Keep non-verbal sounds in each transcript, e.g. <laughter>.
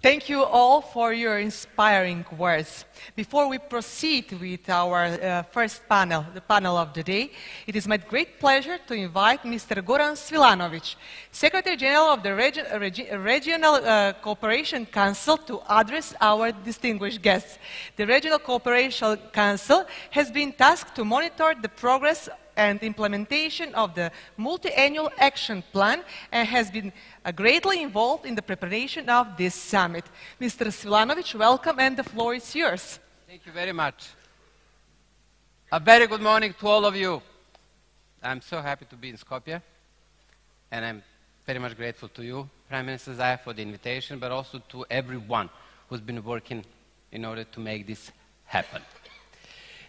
Thank you all for your inspiring words. Before we proceed with our uh, first panel, the panel of the day, it is my great pleasure to invite Mr. Goran Svilanovic, Secretary General of the Regi Regi Regional uh, Cooperation Council, to address our distinguished guests. The Regional Cooperation Council has been tasked to monitor the progress and implementation of the multi-annual action plan and has been uh, greatly involved in the preparation of this summit. Mr. Svilanovic, welcome and the floor is yours. Thank you very much. A very good morning to all of you. I'm so happy to be in Skopje and I'm very much grateful to you, Prime Minister Zaev, for the invitation, but also to everyone who's been working in order to make this happen.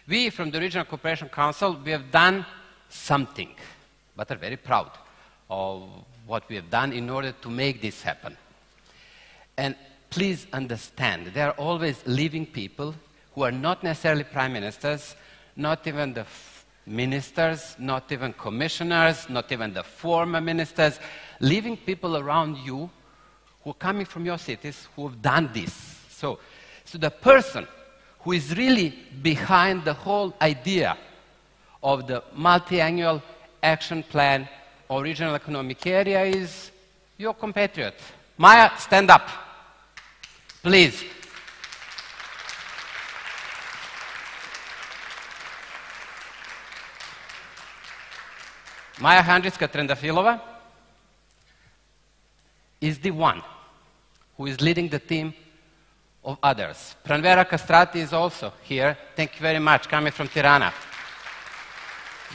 We from the Regional Cooperation Council, we have done something, but are very proud of what we have done in order to make this happen. And please understand, there are always living people who are not necessarily prime ministers, not even the ministers, not even commissioners, not even the former ministers, living people around you who are coming from your cities who have done this. So, so the person who is really behind the whole idea of the multi-annual action plan or regional economic area is your compatriot. Maya, stand up. Please. Maya Handjiska Trendafilova is the one who is leading the team of others. Pranvera Kastrati is also here. Thank you very much, coming from Tirana.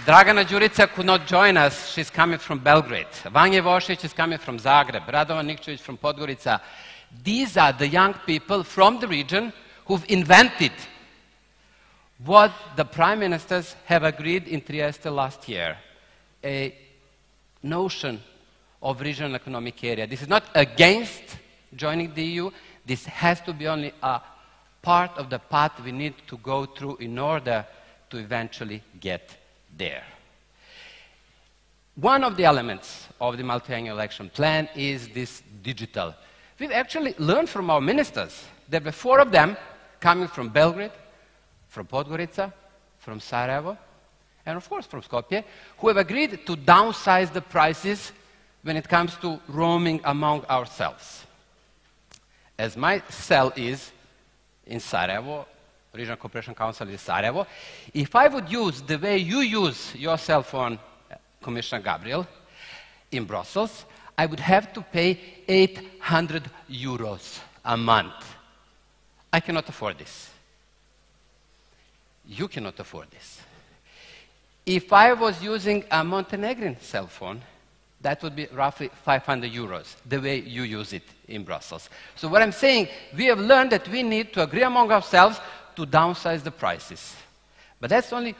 Dragana Đurica could not join us. She's coming from Belgrade. Vanja Vošić is coming from Zagreb. Radovan Nikčević from Podgorica. These are the young people from the region who've invented what the prime ministers have agreed in Trieste last year, a notion of regional economic area. This is not against joining the EU. This has to be only a part of the path we need to go through in order to eventually get there. One of the elements of the multi-annual action plan is this digital. We've actually learned from our ministers. There were four of them coming from Belgrade, from Podgorica, from Sarajevo, and of course from Skopje, who have agreed to downsize the prices when it comes to roaming among ourselves. As my cell is in Sarajevo, Regional Cooperation Council in Sarajevo, if I would use the way you use your cell phone, uh, Commissioner Gabriel, in Brussels, I would have to pay 800 euros a month. I cannot afford this. You cannot afford this. If I was using a Montenegrin cell phone, that would be roughly 500 euros, the way you use it in Brussels. So what I'm saying, we have learned that we need to agree among ourselves to downsize the prices. But that's only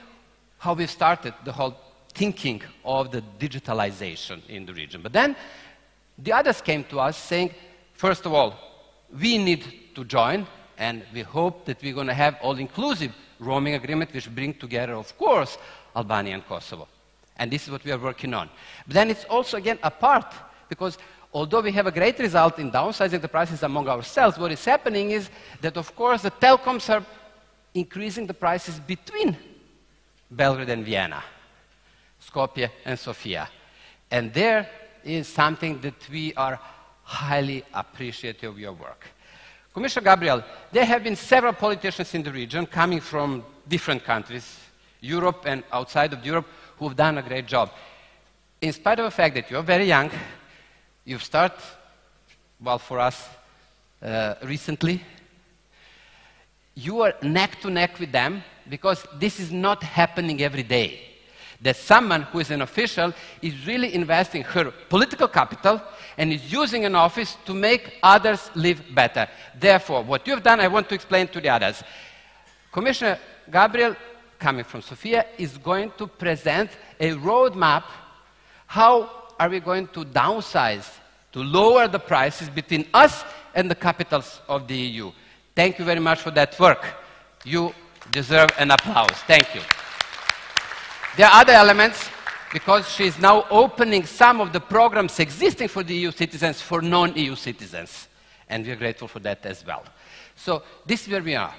how we started the whole thinking of the digitalization in the region. But then the others came to us saying, first of all, we need to join, and we hope that we're going to have all-inclusive roaming agreement which bring together, of course, Albania and Kosovo. And this is what we are working on. But then it's also, again, a part, because although we have a great result in downsizing the prices among ourselves, what is happening is that, of course, the telecoms are increasing the prices between Belgrade and Vienna, Skopje and Sofia. And there is something that we are highly appreciative of your work. Commissioner Gabriel, there have been several politicians in the region coming from different countries, Europe and outside of Europe, who have done a great job. In spite of the fact that you're very young, you've started, well, for us, uh, recently, you are neck to neck with them because this is not happening every day. That someone who is an official is really investing her political capital and is using an office to make others live better. Therefore, what you've done, I want to explain to the others. Commissioner Gabriel, coming from Sofia, is going to present a roadmap. How are we going to downsize, to lower the prices between us and the capitals of the EU? Thank you very much for that work. You deserve an applause. Thank you. There are other elements because she is now opening some of the programs existing for the EU citizens for non-EU citizens. And we are grateful for that as well. So this is where we are.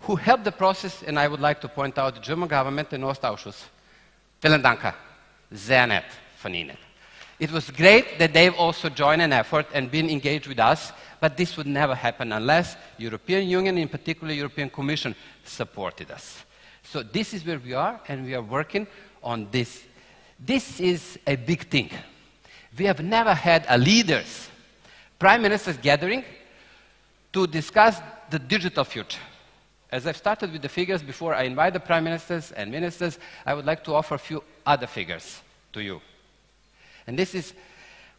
Who helped the process, and I would like to point out the German government and Ostausschuss. Vielen Dank. Sehr nett von Ihnen. It was great that they've also joined an effort and been engaged with us, but this would never happen unless European Union, in particular European Commission, supported us. So this is where we are, and we are working on this. This is a big thing. We have never had a leaders, prime ministers gathering to discuss the digital future. As I've started with the figures before I invite the prime ministers and ministers, I would like to offer a few other figures to you. And this is,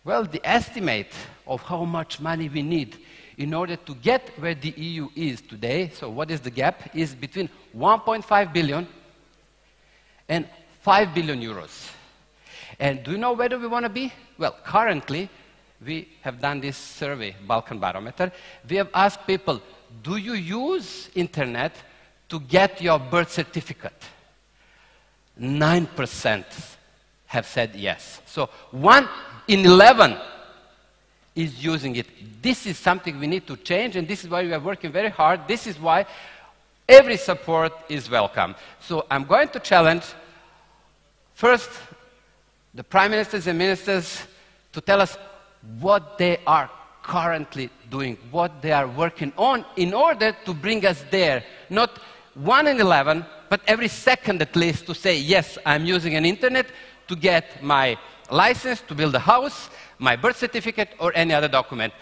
well, the estimate of how much money we need in order to get where the EU is today. So, what is the gap? Is between 1.5 billion and 5 billion euros. And do you know where do we want to be? Well, currently, we have done this survey, Balkan Barometer. We have asked people, do you use internet to get your birth certificate? 9% have said yes. So one in 11 is using it. This is something we need to change, and this is why we are working very hard. This is why every support is welcome. So I'm going to challenge first the prime ministers and ministers to tell us what they are currently doing, what they are working on in order to bring us there. Not one in 11, but every second at least to say, yes, I'm using an internet to get my license to build a house, my birth certificate, or any other document.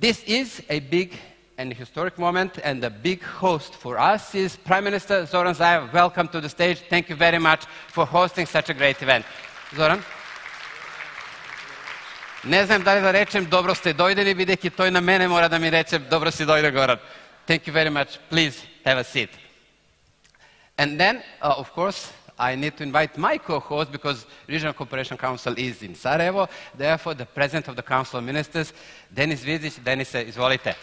This is a big and historic moment, and the big host for us is Prime Minister Zoran Zaev. Welcome to the stage. Thank you very much for hosting such a great event. Zoran? Ne znam da li da rečem dobro ste dojdeni, vidjeti to i na mene mora da mi reče dobro si dojde Goran. Thank you very much. Please have a seat. And then, uh, of course, I need to invite my co-host because Regional Cooperation Council is in Sarajevo. Therefore, the President of the Council of Ministers, Denis Zvizdić. Denis, izvolite.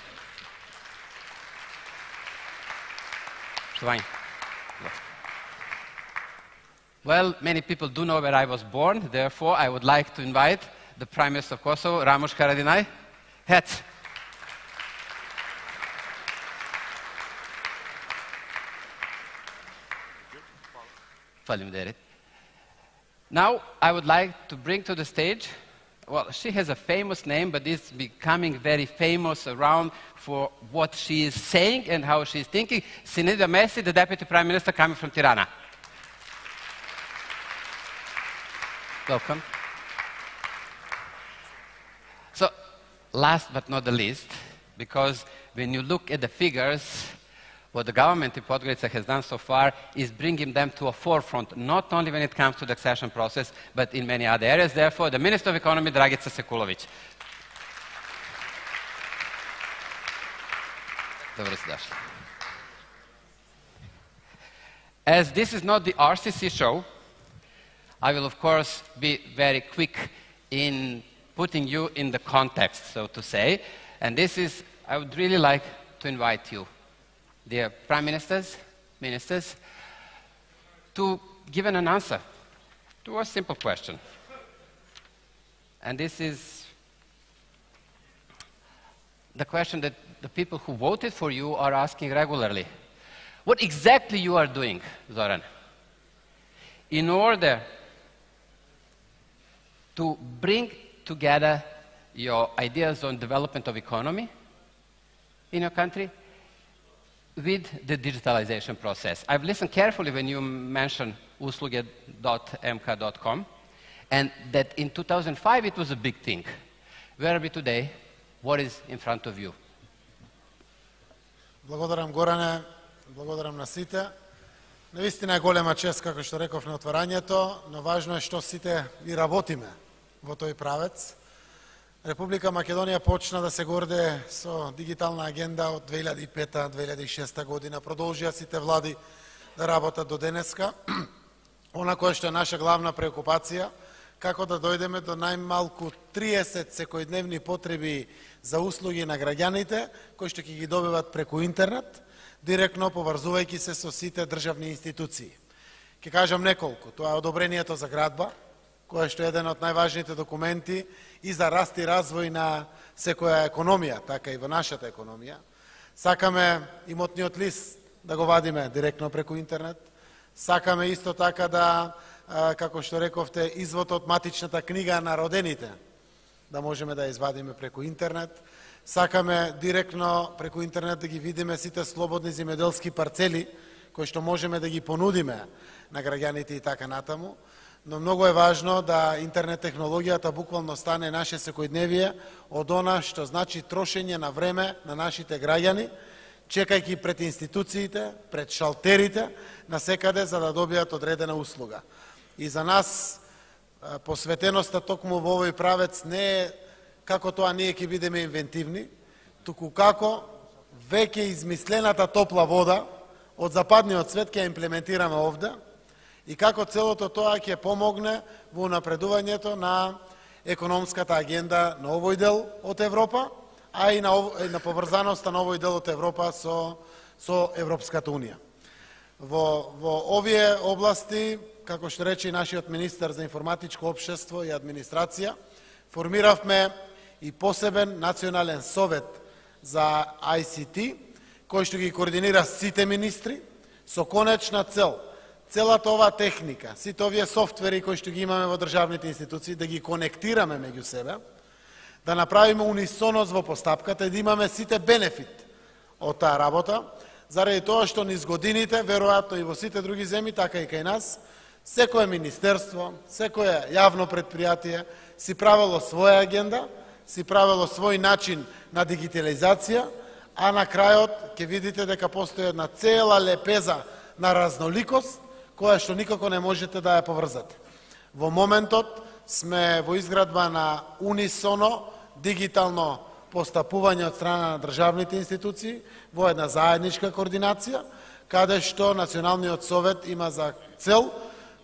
Well, many people do know where I was born. Therefore, I would like to invite the Prime Minister of Kosovo, Ramush Haradinaj. Het. Now, I would like to bring to the stage, well, she has a famous name, but is becoming very famous around for what she is saying and how she is thinking. Senida Mesi, the Deputy Prime Minister coming from Tirana. Welcome. So, last but not the least, because when you look at the figures, what the government in Podgorica has done so far is bringing them to a forefront, not only when it comes to the accession process, but in many other areas. Therefore, the Minister of Economy, Dragica Sekulovic. As this is not the RCC show, I will, of course, be very quick in putting you in the context, so to say. And this is, I would really like to invite you dear prime ministers, ministers, to give an answer to a simple question. And this is the question that the people who voted for you are asking regularly. What exactly you are doing, Zoran, in order to bring together your ideas on development of economy in your country with the digitalization process. I've listened carefully when you mentioned usluge.mk.com, and that in 2005 it was a big thing. Where are we today? What is in front of you? Благодарам Горане, благодарам на сите. Наистина е голема чест, како што реков на отворањето, но важно е што сите и работиме во тој правец. Република Македонија почна да се горде со дигитална агенда од 2005-2006 година. Продолжија сите влади да работат до денеска. <clears throat> Она која што е наша главна преокупација, како да дојдеме до најмалку 30 секојдневни потреби за услуги на граѓаните, кои што ќе ги добиват преку интернет, директно поврзувајќи се со сите државни институции. Ке кажам неколку. Тоа е одобрението за градба, која што е еден од најважните документи и за раст и развој на секоја економија, така и во нашата економија. Сакаме имотниот лист да го вадиме директно преку интернет. Сакаме исто така да, како што рековте, извод од матичната книга на родените, да можеме да извадиме преку интернет. Сакаме директно преку интернет да ги видиме сите слободни земјоделски парцели, кои што можеме да ги понудиме на граѓаните и така натаму но многу е важно да интернет технологијата буквално стане наше секојдневие од она што значи трошење на време на нашите граѓани, чекајќи пред институциите, пред шалтерите, на секаде за да добијат одредена услуга. И за нас посветеноста токму во овој правец не е како тоа ние ќе бидеме инвентивни, туку како веќе измислената топла вода од западниот свет ќе имплементираме овде, и како целото тоа ќе помогне во напредувањето на економската агенда на овој дел од Европа, а и на, на поврзаноста на овој дел од Европа со, со Европската Унија. Во, во овие области, како што рече и нашиот министер за информатичко обшество и администрација, формиравме и посебен национален совет за ICT, кој што ги координира сите министри, со конечна цел – целата оваа техника, сите овие софтвери кои што ги имаме во државните институции, да ги конектираме меѓу себе, да направиме унисонос во постапката и да имаме сите бенефит од таа работа, заради тоа што низ годините, веројатно и во сите други земји, така и кај нас, секое министерство, секое јавно предпријатие си правело своја агенда, си правело свој начин на дигитализација, а на крајот ќе видите дека постои една цела лепеза на разноликост која што никако не можете да ја поврзате. Во моментот сме во изградба на унисоно дигитално постапување од страна на државните институции во една заедничка координација, каде што Националниот совет има за цел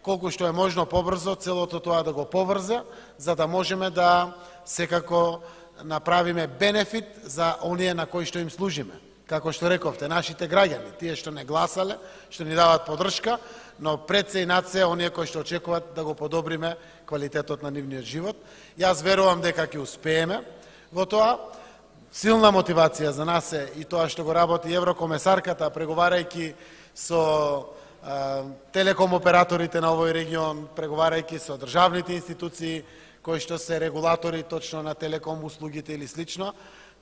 колку што е можно побрзо целото тоа да го поврзе, за да можеме да секако направиме бенефит за оние на кои што им служиме. Како што рековте, нашите граѓани, тие што не гласале, што ни дават подршка, но пред се и над се оние кои што очекуваат да го подобриме квалитетот на нивниот живот. Јас верувам дека ќе успееме во тоа. Силна мотивација за нас е и тоа што го работи Еврокомесарката, преговарајќи со телеком операторите на овој регион, преговарајќи со државните институции кои што се регулатори точно на телеком услугите или слично.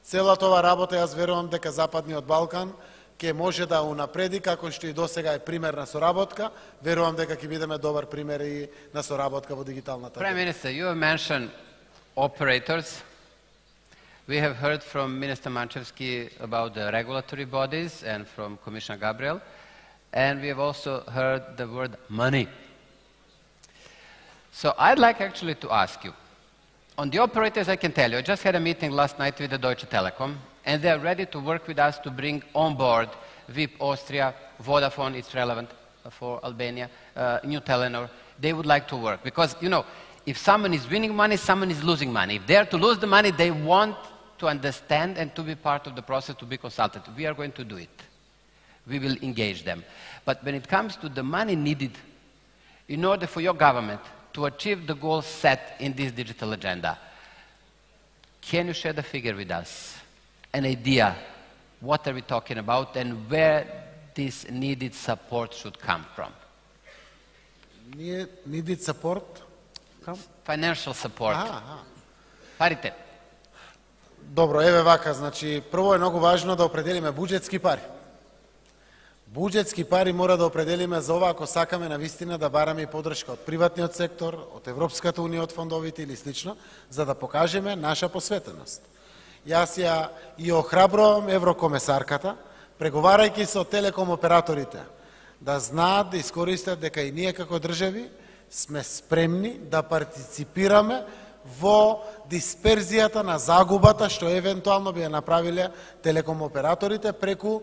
Целата ова работа јас верувам дека Западниот Балкан ќе може да унапреди, како што и досега е пример на соработка. Верувам дека ќе бидеме добар пример и на соработка во дигиталната. Prime Minister, you have mentioned operators. We have heard from Minister Manchevsky about the regulatory bodies and from Commissioner Gabriel. And we have also heard the word money. So I'd like actually to ask you, on the operators I can tell you, I just had a meeting last night with the Deutsche Telekom, and they are ready to work with us to bring on board VIP Austria, Vodafone, it's relevant for Albania, uh, New Telenor. They would like to work because, you know, if someone is winning money, someone is losing money. If they are to lose the money, they want to understand and to be part of the process, to be consulted. We are going to do it. We will engage them. But when it comes to the money needed in order for your government to achieve the goals set in this digital agenda, can you share the figure with us? An idea what are we talking about and where this needed support should come from. Needed support? Come? Financial support. Aha, aha. Парите. Добро, еве вака, значи прво е многу важно да определиме буџетски пари. Буџетски пари мора да определиме за ова ако сакаме на вистина да бараме и подршка од приватниот сектор, од Европската унија, од фондовите или слично, за да покажеме наша посветеност. Јас ја и охрабрувам еврокомесарката, преговарајќи со телеком операторите, да знаат да искористат дека и ние како држави сме спремни да партиципираме во дисперзијата на загубата што евентуално би ја направиле телеком операторите преку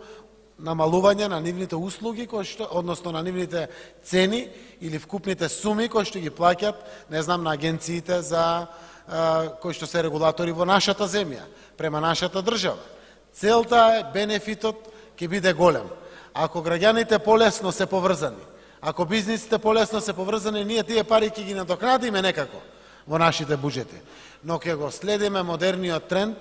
намалување на нивните услуги, кои што, односно на нивните цени или вкупните суми кои што ги плаќат, не знам, на агенциите за кои што се регулатори во нашата земја, према нашата држава. Целта е бенефитот ќе биде голем. Ако граѓаните полесно се поврзани, Ако бизнисите полесно се поврзани, ние тие пари ќе ги надокнадиме некако во нашите буџети. Но ќе го следиме модерниот тренд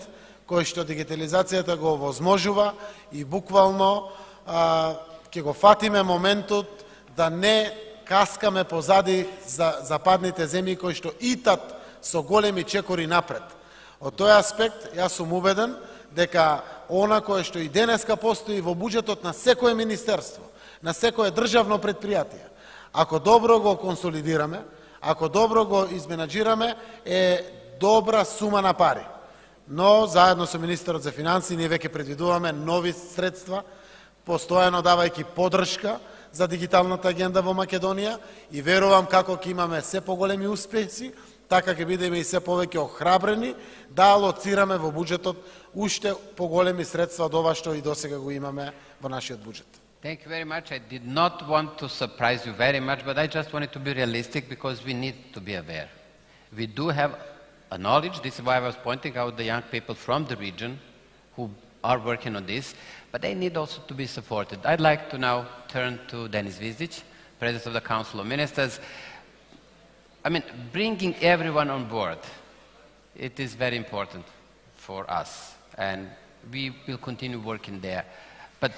кој што дигитализацијата го возможува и буквално а, ќе го фатиме моментот да не каскаме позади за западните земји кои што итат со големи чекори напред. Од тој аспект, јас сум убеден дека она кое што и денеска постои во буџетот на секое министерство, на секое државно предпријатие, ако добро го консолидираме, ако добро го изменаджираме, е добра сума на пари. Но, заедно со Министерот за финансии, ние веќе предвидуваме нови средства, постојано давајќи подршка за дигиталната агенда во Македонија и верувам како ќе имаме се поголеми успеси, така ќе бидеме и се повеќе охрабрени да алоцираме во буџетот уште поголеми средства од ова што и досега го имаме во нашиот буџет. Thank you very much. I did not want to surprise you very much, but I just wanted to be realistic because we need to be aware. We do have a knowledge. This is why I was pointing out the young people from the region who are working on this, but they need also to be supported. I'd like to now turn to Denis Vizic, President of the Council of Ministers. I mean, bringing everyone on board, it is very important for us, and we will continue working there. But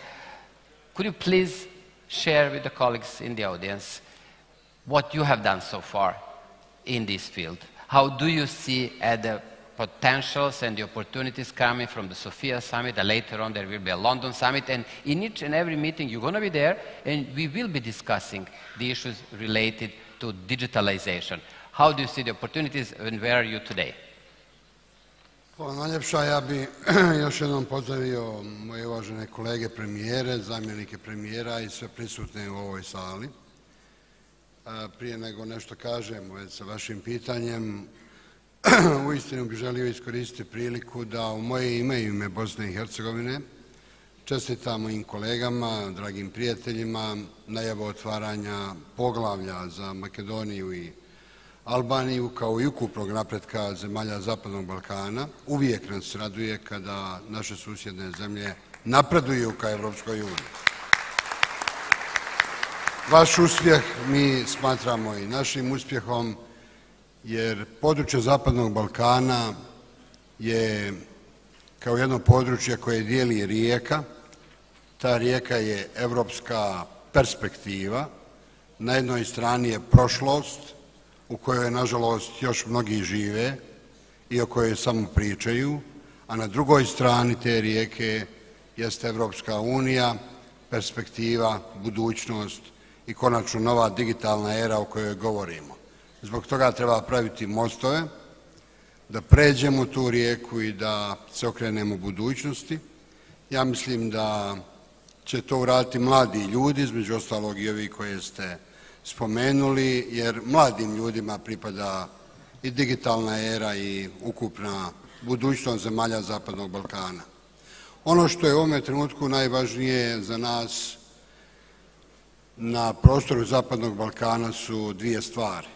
could you please share with the colleagues in the audience what you have done so far in this field? How do you see uh, the potentials and the opportunities coming from the Sofia summit, and later on there will be a London summit, and in each and every meeting you're going to be there, and we will be discussing the issues related to digitalization. How do you see the opportunities, and where are you today? Hvala najljepša. Ja bi <clears throat> još jednom pozdravio moje uvažene kolege premijere, zamjenike premijera i sve prisutne u ovoj sali. E, prije nego nešto kažem sa vašim pitanjem, <clears throat> u istinu bih želio iskoristiti priliku da u moje ime i ime Bosne i Hercegovine čestitam im kolegama, dragim prijateljima, najavu otvaranja poglavlja za Makedoniju i Albaniju kao i ukupnog napretka zemalja Zapadnog Balkana. Uvijek nas raduje kada naše susjedne zemlje napreduju ka Evropskoj uniji. Vaš uspjeh mi smatramo i našim uspjehom, jer područje Zapadnog Balkana je kao jedno područje koje dijeli rijeka. Ta rijeka je evropska perspektiva. Na jednoj strani je prošlost, u kojoj, nažalost, još mnogi žive i o kojoj samo pričaju, a na drugoj strani te rijeke jeste Evropska unija, perspektiva, budućnost, i konačno nova digitalna era o kojoj govorimo. Zbog toga treba praviti mostove, da pređemo tu rijeku i da se okrenemo budućnosti. Ja mislim da će to uraditi mladi ljudi, između ostalog i ovi koje ste spomenuli, jer mladim ljudima pripada i digitalna era i ukupna budućnost zemalja Zapadnog Balkana. Ono što je u ovome trenutku najvažnije za nas na prostoru Zapadnog Balkana su dvije stvari.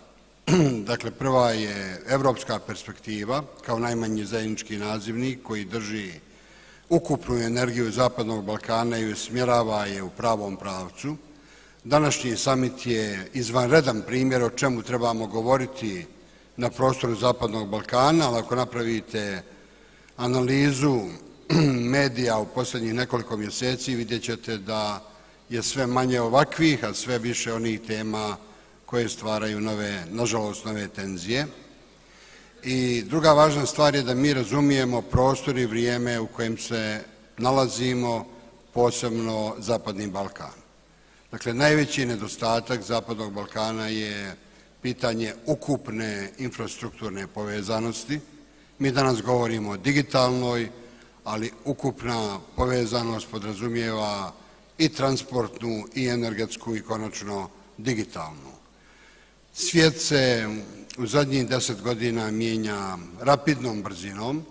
<clears throat> dakle, prva je evropska perspektiva, kao najmanji zajednički nazivnik koji drži ukupnu energiju Zapadnog Balkana i usmjerava je u pravom pravcu. Današnji samit je izvanredan primjer o čemu trebamo govoriti na prostoru Zapadnog Balkana, ali ako napravite analizu <clears throat> medija u posljednjih nekoliko mjeseci, vidjet ćete da je sve manje ovakvih, a sve više onih tema koje stvaraju nove, nažalost, nove tenzije. I druga važna stvar je da mi razumijemo prostor i vrijeme u kojem se nalazimo, posebno Zapadni Balkan. Dakle, najveći nedostatak Zapadnog Balkana je pitanje ukupne infrastrukturne povezanosti. Mi danas govorimo o digitalnoj, ali ukupna povezanost podrazumijeva i transportnu i energetsku i konačno digitalnu. Svijet se u zadnjih deset godina mijenja rapidnom brzinom.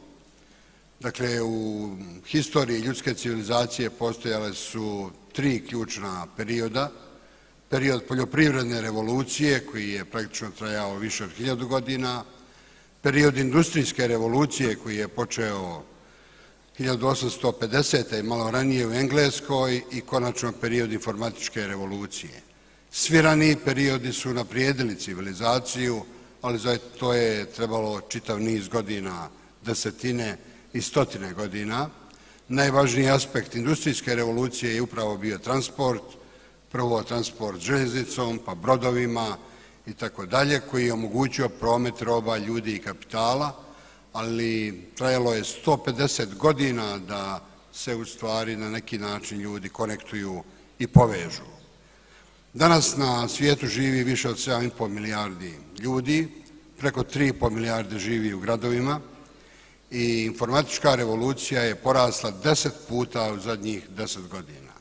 Dakle, u historiji ljudske civilizacije postojale su tri ključna perioda. Period poljoprivredne revolucije, koji je praktično trajao više od hiljadu godina, period industrijske revolucije, koji je počeo 1850. i malo ranije u Engleskoj i konačno period informatičke revolucije. Svi raniji periodi su naprijedili civilizaciju, ali za to je trebalo čitav niz godina, desetine i stotine godina. Najvažniji aspekt industrijske revolucije je upravo bio transport, prvo transport željeznicom, pa brodovima i tako dalje, koji je omogućio promet roba, ljudi i kapitala, ali trajalo je 150 godina da se u stvari na neki način ljudi konektuju i povežu. Danas na svijetu živi više od 7,5 milijardi ljudi, preko 3,5 milijarde živi u gradovima i informatička revolucija je porasla 10 puta u zadnjih 10 godina.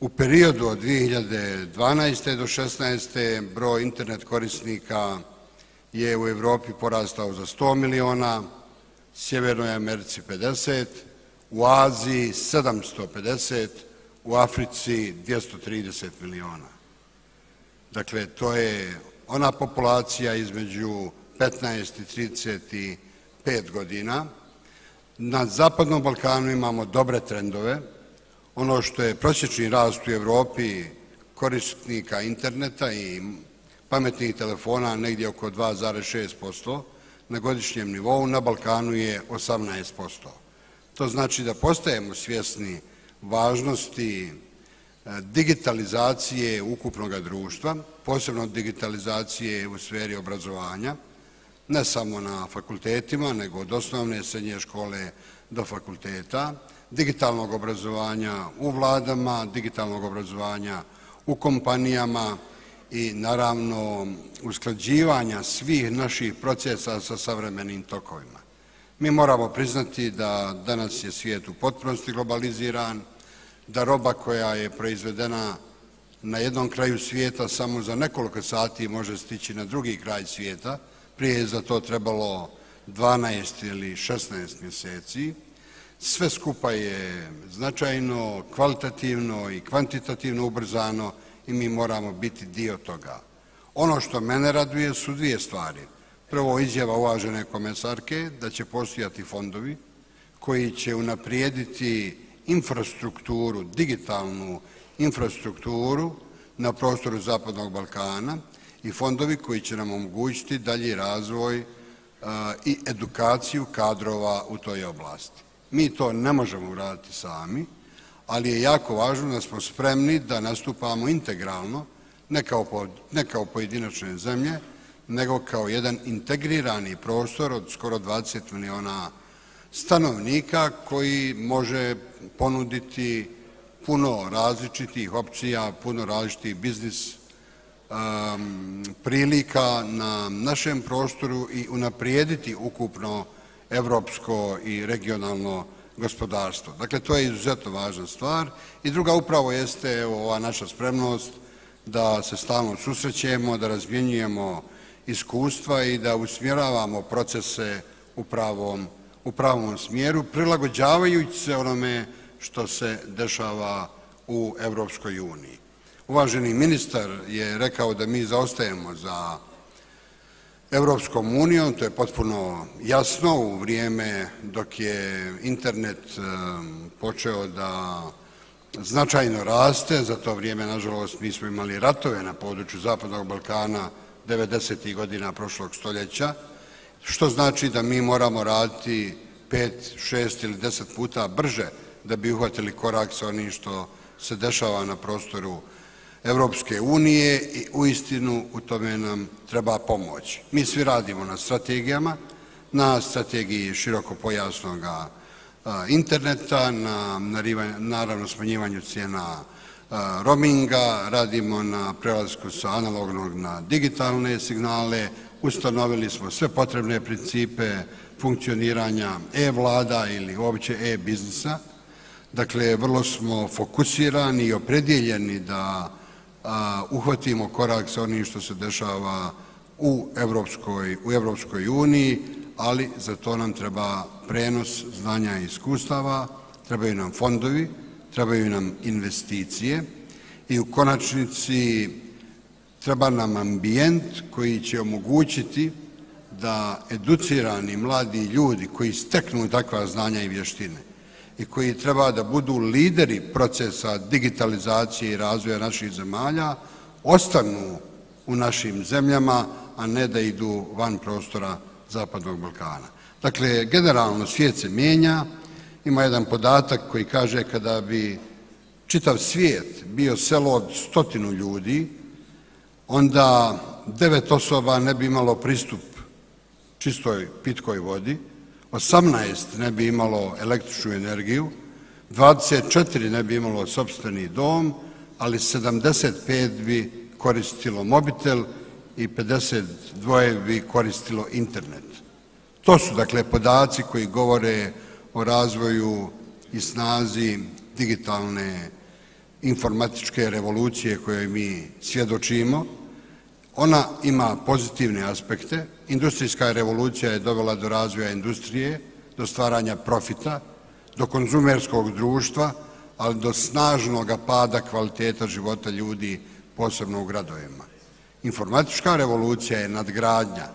U periodu od 2012. do 2016. broj internet korisnika je u Evropi porastao za 100 miliona, Sjevernoj Americi 50, u Aziji 750, u Africi 230 miliona. Dakle, to je ona populacija između 15 i 35 godina. Na Zapadnom Balkanu imamo dobre trendove. Ono što je prosječni rast u Evropi korisnika interneta i pametnih telefona negdje oko 2,6%, na godišnjem nivou na Balkanu je 18%. To znači da postajemo svjesni važnosti e, digitalizacije ukupnog društva, posebno digitalizacije u sferi obrazovanja, ne samo na fakultetima, nego od osnovne srednje škole do fakulteta, digitalnog obrazovanja u vladama, digitalnog obrazovanja u kompanijama i naravno usklađivanja svih naših procesa sa savremenim tokovima. Mi moramo priznati da danas je svijet u potpunosti globaliziran, da roba koja je proizvedena na jednom kraju svijeta samo za nekoliko sati može stići na drugi kraj svijeta, prije je za to trebalo 12 ili 16 mjeseci. Sve skupa je značajno, kvalitativno i kvantitativno ubrzano i mi moramo biti dio toga. Ono što mene raduje su dvije stvari. Prvo izjava uvažene komesarke da će postojati fondovi koji će unaprijediti infrastrukturu, digitalnu infrastrukturu na prostoru Zapadnog Balkana i fondovi koji će nam omogućiti dalji razvoj e, i edukaciju kadrova u toj oblasti. Mi to ne možemo uraditi sami, ali je jako važno da smo spremni da nastupamo integralno, ne kao, ne kao pojedinačne zemlje, nego kao jedan integrirani prostor od skoro 20 miliona stanovnika koji može ponuditi puno različitih opcija, puno različitih biznis um, prilika na našem prostoru i unaprijediti ukupno evropsko i regionalno gospodarstvo. Dakle, to je izuzetno važna stvar. I druga upravo jeste ova naša spremnost da se stalno susrećemo, da razmjenjujemo iskustva i da usmjeravamo procese u pravom, u pravom smjeru, prilagođavajući se onome što se dešava u Evropskoj uniji. Uvaženi ministar je rekao da mi zaostajemo za Evropskom unijom, to je potpuno jasno u vrijeme dok je internet eh, počeo da značajno raste, za to vrijeme, nažalost, mi smo imali ratove na području Zapadnog Balkana 90. godina prošlog stoljeća, što znači da mi moramo raditi pet, šest ili deset puta brže da bi uhvatili korak sa onim što se dešava na prostoru Evropske unije i u istinu u tome nam treba pomoć. Mi svi radimo na strategijama, na strategiji širokopojasnog interneta, na naravno smanjivanju cijena roaminga, radimo na prelazku sa analognog na digitalne signale, ustanovili smo sve potrebne principe funkcioniranja e-vlada ili uopće e-biznisa. Dakle, vrlo smo fokusirani i opredjeljeni da uhvatimo korak sa onim što se dešava u Evropskoj, u Evropskoj uniji, ali za to nam treba prenos znanja i iskustava, trebaju nam fondovi, trebaju nam investicije i u konačnici treba nam ambijent koji će omogućiti da educirani mladi ljudi koji steknu takva znanja i vještine i koji treba da budu lideri procesa digitalizacije i razvoja naših zemalja, ostanu u našim zemljama, a ne da idu van prostora Zapadnog Balkana. Dakle, generalno svijet se mijenja, ima jedan podatak koji kaže kada bi čitav svijet bio selo od stotinu ljudi, onda devet osoba ne bi imalo pristup čistoj pitkoj vodi, 18 ne bi imalo električnu energiju, 24 ne bi imalo sobstveni dom, ali 75 bi koristilo mobitel i 52 bi koristilo internet. To su dakle podaci koji govore o razvoju i snazi digitalne informatičke revolucije koje mi svjedočimo. Ona ima pozitivne aspekte. Industrijska revolucija je dovela do razvoja industrije, do stvaranja profita, do konzumerskog društva, ali do snažnog pada kvaliteta života ljudi, posebno u gradovima. Informatička revolucija je nadgradnja.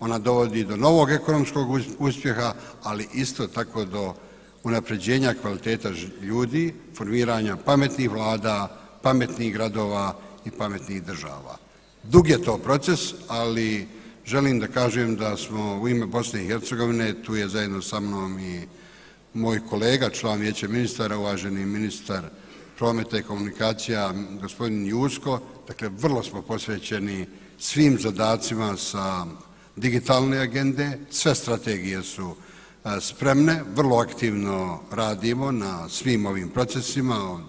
Ona dovodi do novog ekonomskog uspjeha, ali isto tako do unapređenja kvaliteta ljudi, formiranja pametnih vlada, pametnih gradova i pametnih država. Dug je to proces, ali želim da kažem da smo u ime Bosne i Hercegovine, tu je zajedno sa mnom i moj kolega, član vijeća ministara, uvaženi ministar prometa i komunikacija, gospodin Jusko, dakle vrlo smo posvećeni svim zadacima sa digitalne agende, sve strategije su spremne, vrlo aktivno radimo na svim ovim procesima, od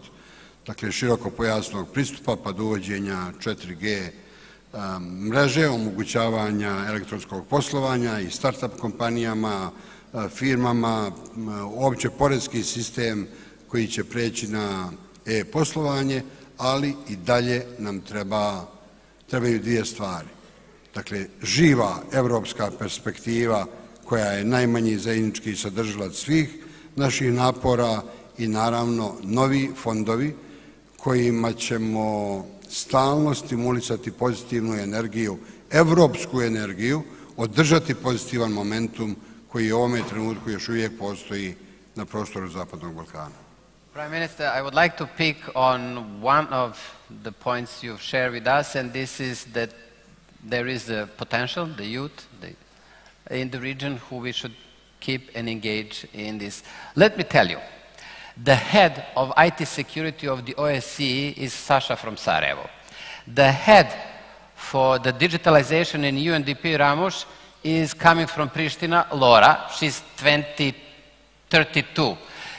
dakle, široko pojasnog pristupa pa do uvođenja 4G mreže, omogućavanja elektronskog poslovanja i start-up kompanijama, firmama, opće porezki sistem koji će preći na e-poslovanje, ali i dalje nam treba, trebaju dvije stvari. Dakle, živa evropska perspektiva koja je najmanji zajednički sadržilac svih naših napora i naravno novi fondovi kojima ćemo stalno stimulisati pozitivnu energiju, evropsku energiju, održati pozitivan momentum koji u ovome trenutku još uvijek postoji na prostoru Zapadnog Balkana. Prime Minister, I would like to pick on one of the points you've shared with us, and this is that there is a potential, the youth, the in the region who we should keep and engage in this. Let me tell you, the head of IT security of the OSCE is Sasha from Sarajevo. The head for the digitalization in UNDP Ramos is coming from Pristina, Laura. She's 20, 32.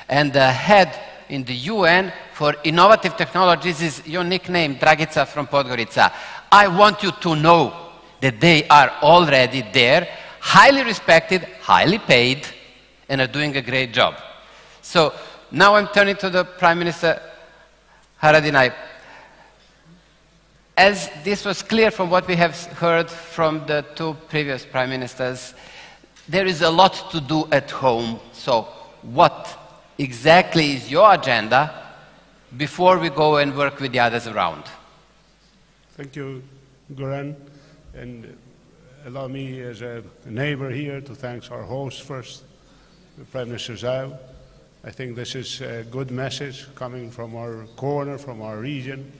And the head in the UN for innovative technologies is your nickname, Dragica from Podgorica. I want you to know that they are already there highly respected, highly paid, and are doing a great job. So now I'm turning to the Prime Minister Haradinaj. As this was clear from what we have heard from the two previous Prime Ministers, there is a lot to do at home. So what exactly is your agenda before we go and work with the others around? Thank you, Goran. And allow me as a neighbor here to thank our host first, Prime Minister Zaev. I think this is a good message coming from our corner, from our region.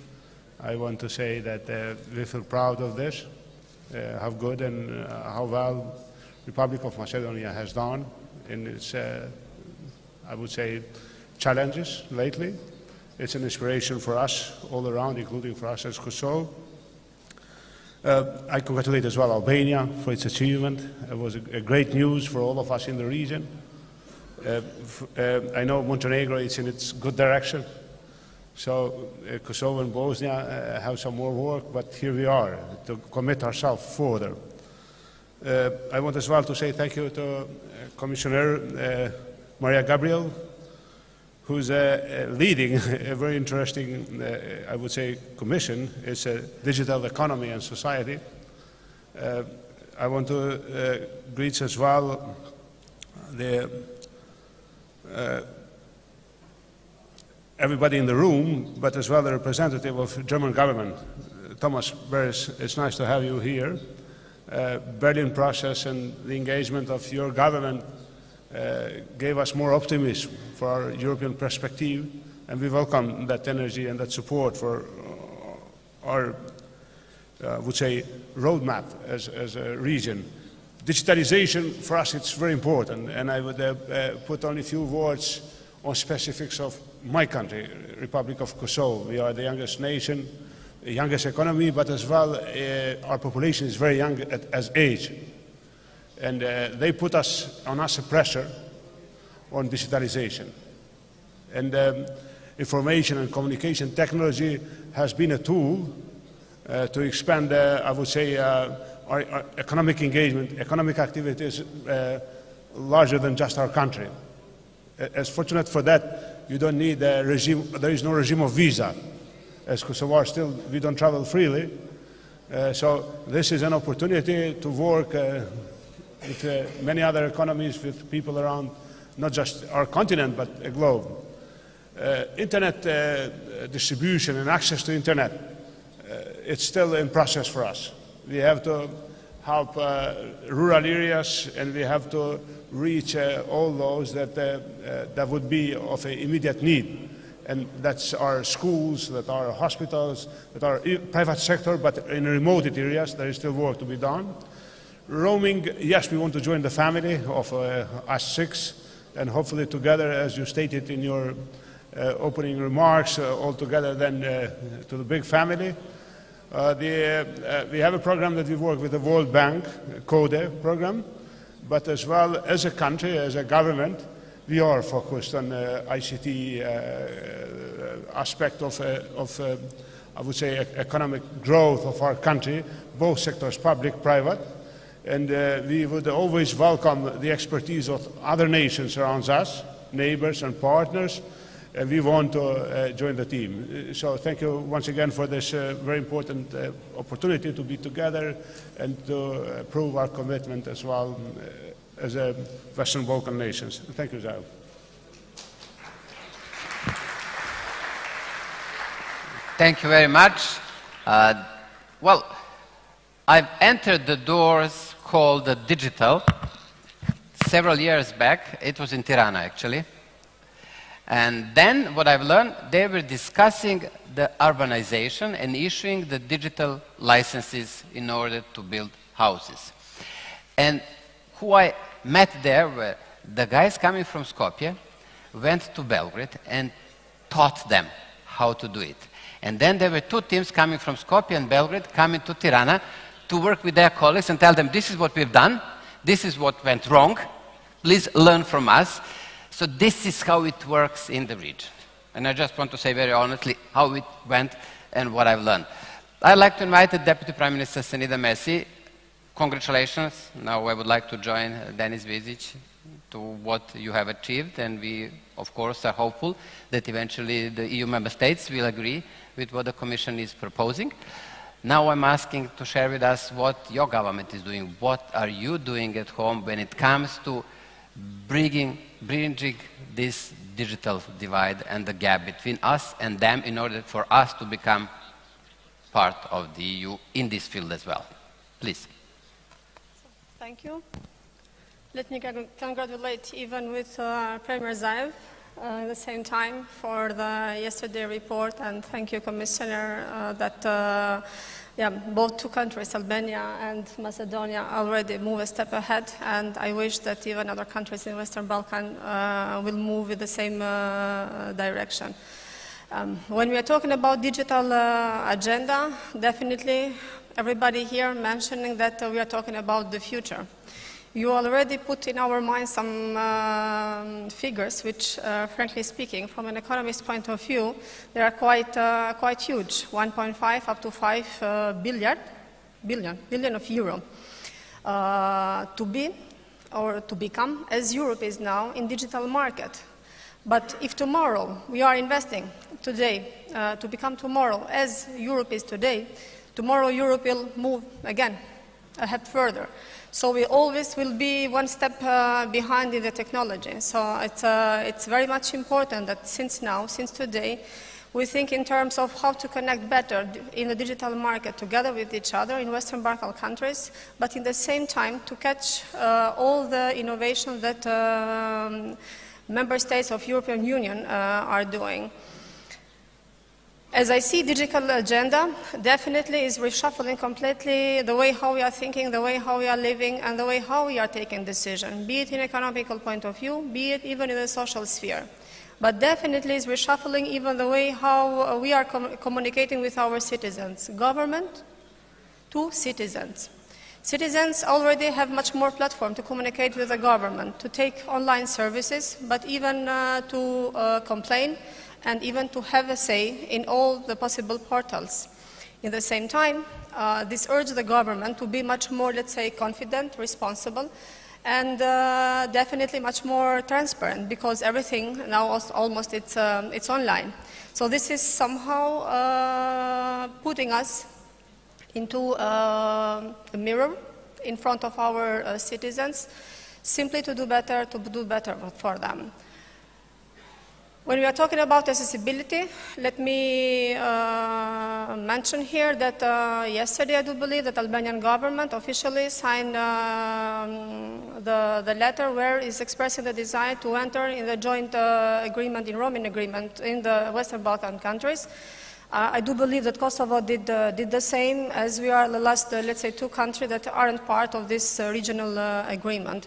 I want to say that uh, we feel proud of this, uh, how good and uh, how well Republic of Macedonia has done in its, uh, I would say, challenges lately. It's an inspiration for us all around, including for us as Kosovo. Uh, I congratulate as well Albania for its achievement. It was a, a great news for all of us in the region. Uh, uh, I know Montenegro is in its good direction. So uh, Kosovo and Bosnia uh, have some more work, but here we are to commit ourselves further. Uh, I want as well to say thank you to Commissioner Maria Gabriel who's uh, leading <laughs> a very interesting, uh, I would say, commission. It's a digital economy and society. Uh, I want to uh, greet as well the uh, everybody in the room, but as well the representative of German government. Thomas Bareiß, it's nice to have you here. Uh, Berlin process and the engagement of your government uh, gave us more optimism for our European perspective, and we welcome that energy and that support for uh, our uh, would say, roadmap as, as a region. Digitalization, for us, it's very important, and I would uh, uh, put only a few words on specifics of my country, Republic of Kosovo. We are the youngest nation, the youngest economy, but as well, uh, our population is very young at, as age. And uh, they put us on us a pressure on digitalization. And um, information and communication technology has been a tool uh, to expand, uh, I would say, uh, our, our, economic engagement, economic activities uh, larger than just our country. As fortunate for that, you don't need a regime, there is no regime of visa. As Kosovo are still, we don't travel freely. Uh, so this is an opportunity to work with many other economies, with people around not just our continent, but a globe. Uh, internet uh, distribution and access to internet, uh, it's still in process for us. We have to help uh, rural areas and we have to reach uh, all those that, uh, that would be of immediate need. And that's our schools, that are hospitals, that are private sector, but in remote areas there is still work to be done. Roaming, yes, we want to join the family of us six, and hopefully together, as you stated in your uh, opening remarks, uh, all together then uh, to the big family. The, we have a program that we work with the World Bank, KODE program, but as well as a country, as a government, we are focused on uh, ICT uh, aspect of, uh, of I would say, economic growth of our country, both sectors, public, private. And we would always welcome the expertise of other nations around us, neighbors and partners, and we want to uh, join the team. So thank you once again for this uh, very important uh, opportunity to be together and to prove our commitment as well as a Western Balkan nations. Thank you, Zao. Thank you very much. Uh, well, I've entered the doors called digital several years back. It was in Tirana, actually. And then what I've learned, they were discussing the urbanization and issuing the digital licenses in order to build houses. And who I met there were the guys coming from Skopje, went to Belgrade and taught them how to do it. And then there were two teams coming from Skopje and Belgrade coming to Tirana to work with their colleagues and tell them this is what we've done, this is what went wrong, please learn from us. So this is how it works in the region. And I just want to say very honestly how it went and what I've learned. I'd like to invite the Deputy Prime Minister Senida Mesi. Congratulations. Now I would like to join Denis Zvizdić to what you have achieved and we of course are hopeful that eventually the EU member states will agree with what the Commission is proposing. Now I'm asking to share with us what your government is doing. What are you doing at home when it comes to bringing, bridging this digital divide and the gap between us and them in order for us to become part of the EU in this field as well. Please. Thank you. Let me congratulate even with uh, Premier Zaev at the same time for the yesterday report and thank you Commissioner uh, that uh, yeah, both two countries, Albania and Macedonia, already move a step ahead, and I wish that even other countries in Western Balkan uh, will move in the same uh, direction. Um, when we are talking about digital uh, agenda, definitely everybody here mentioning that we are talking about the future. You already put in our minds some uh, figures, which, uh, frankly speaking, from an economist point of view, they are quite, uh, quite huge, 1.5 up to 5 uh, billion, billion, billion of euro, uh, to be or to become, as Europe is now, in digital market. But if tomorrow we are investing today uh, to become tomorrow as Europe is today, tomorrow Europe will move again a ahead further. So we always will be one step uh, behind in the technology. So it's, uh, it's very much important that since now, since today, we think in terms of how to connect better in the digital market together with each other in Western Balkan countries, but in the same time to catch uh, all the innovation that um, member states of European Union uh, are doing. As I see digital agenda, definitely is reshuffling completely the way how we are thinking, the way how we are living, and the way how we are taking decision, be it in economical point of view, be it even in the social sphere. But definitely is reshuffling even the way how we are com communicating with our citizens, government to citizens. Citizens already have much more platform to communicate with the government, to take online services, but even uh, to uh, complain and even to have a say in all the possible portals. In the same time, uh, this urges the government to be much more, let's say, confident, responsible, and uh, definitely much more transparent because everything now almost it's, um, it's online. So this is somehow uh, putting us into uh, a mirror in front of our uh, citizens simply to do better, to do better for them. When we are talking about accessibility, let me uh, mention here that uh, yesterday I do believe that Albanian government officially signed uh, the, the letter where is expressing the desire to enter in the joint uh, agreement, in roaming agreement in the Western Balkan countries. Uh, I do believe that Kosovo did, uh, did the same as we are the last, let's say, two countries that aren't part of this regional agreement.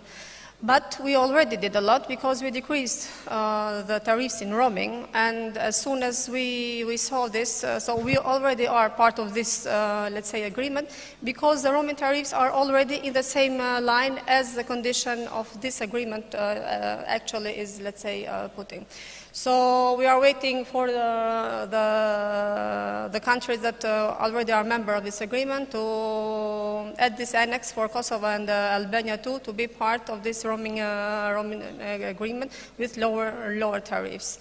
But we already did a lot because we decreased uh, the tariffs in roaming. And as soon as we, we saw this, uh, so we already are part of this, uh, let's say, agreement because the roaming tariffs are already in the same uh, line as the condition of this agreement uh, uh, actually is, let's say, putting. So we are waiting for the, the, the countries that uh, already are member of this agreement to add this annex for Kosovo and uh, Albania too to be part of this roaming, uh, roaming uh, agreement with lower, lower tariffs.